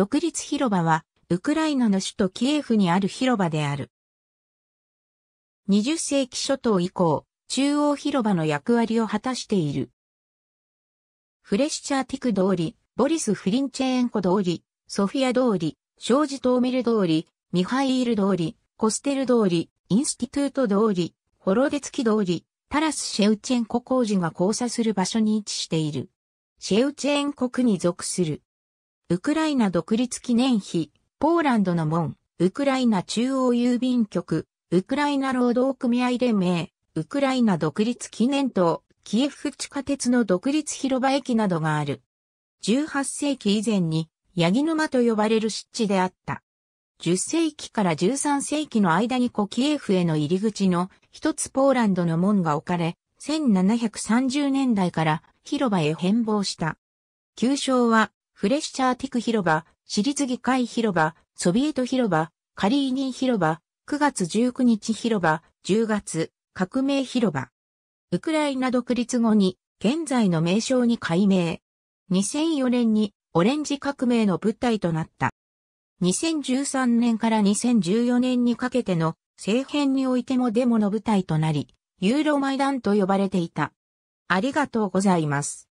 独立広場は、ウクライナの首都キエフにある広場である。20世紀初頭以降、中央広場の役割を果たしている。フレッシャーティク通り、ボリス・フリンチェーンコ通り、ソフィア通り、ショージトーミル通り、ミハイール通り、コステル通り、インスティトゥート通り、ホロデツキ通り、タラス・シェウチェンコ工事が交差する場所に位置している。シェウチェン国に属する。ウクライナ独立記念碑、ポーランドの門、ウクライナ中央郵便局、ウクライナ労働組合連盟、ウクライナ独立記念塔、キエフ地下鉄の独立広場駅などがある。18世紀以前に、ヤギ沼と呼ばれる湿地であった。10世紀から13世紀の間に古キエフへの入り口の一つポーランドの門が置かれ、1730年代から広場へ変貌した。旧称は、フレッシャーティク広場、私立議会広場、ソビエト広場、カリーニン広場、9月19日広場、10月、革命広場。ウクライナ独立後に、現在の名称に改名。2004年に、オレンジ革命の舞台となった。2013年から2014年にかけての政変においてもデモの舞台となり、ユーロマイダンと呼ばれていた。ありがとうございます。